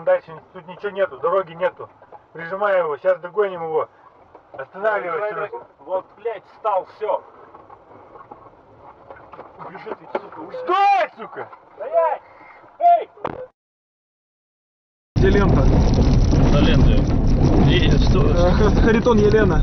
Там дальше тут ничего нету, дороги нету. Прижимаем его, сейчас догоним его. Останавливайся. Вот, блядь, встал, все. Убежит ведь, сука, уйди. Стой, сука! Стоять! Эй! Где лента? За лентой. И что? Э, Харитон Елена.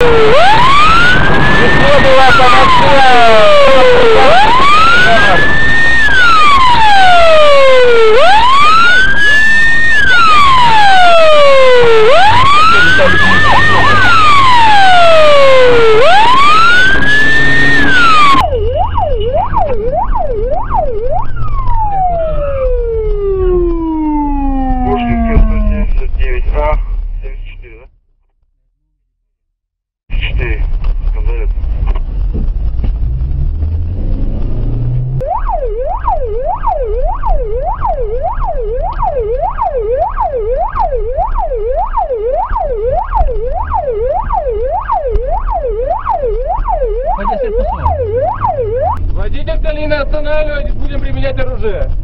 Пушкинская 그래.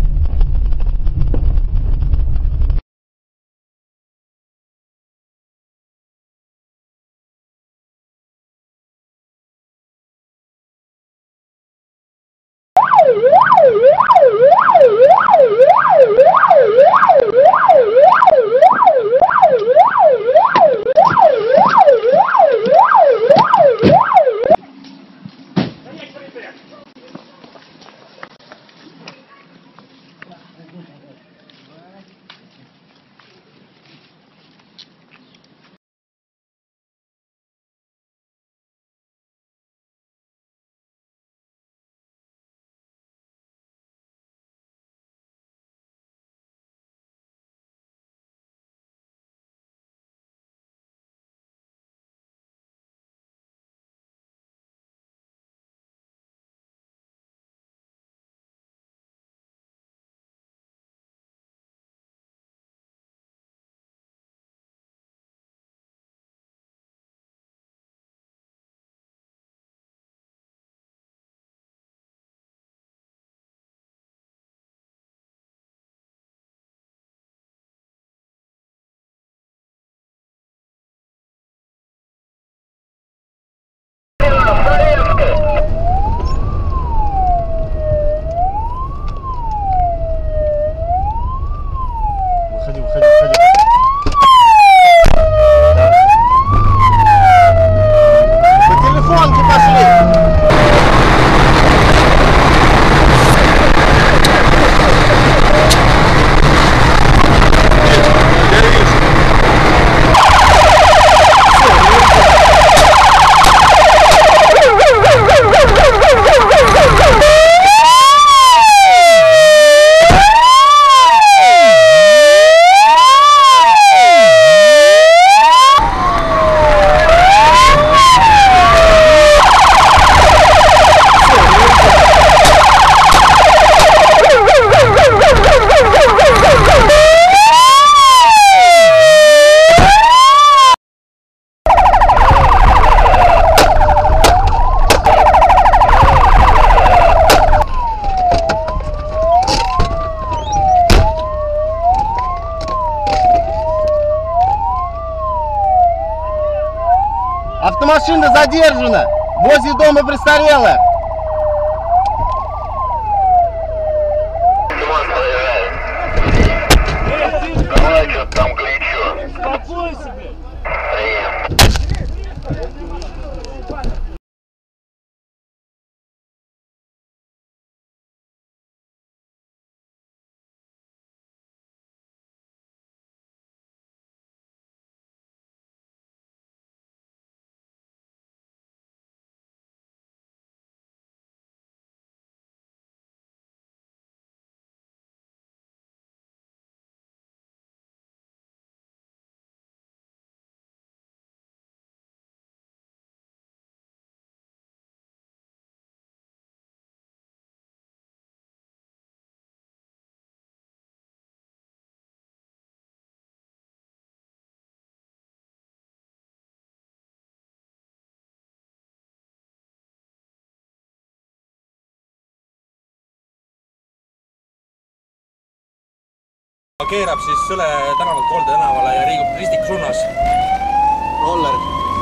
Машина задержана возле дома престарелых. Там горячо. Успокойся, блядь. Keerab siis Sõle tänavalt Kolde tänavale ja liigub Ristiku suunas. roller.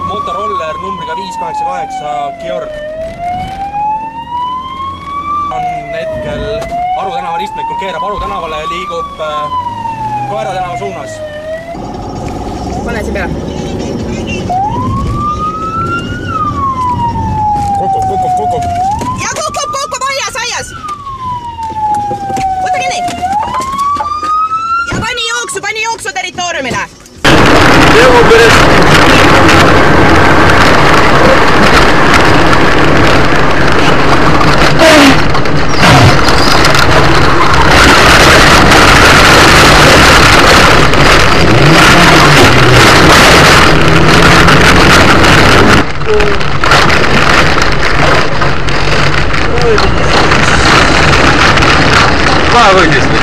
motoroller numbriga viis kaheksa kaheksa Georg. on hetkel Aru tänava ristmikul, keerab Aru tänavale ja liigub äh, Kaera tänava suunas. pane see peale. Fala, Luiz.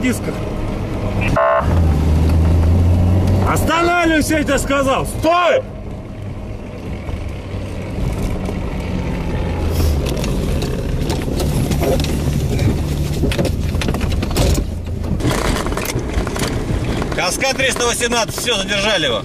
Дисках. Останавливайся, я тебе сказал. Стой! КСК 318, все, задержали его.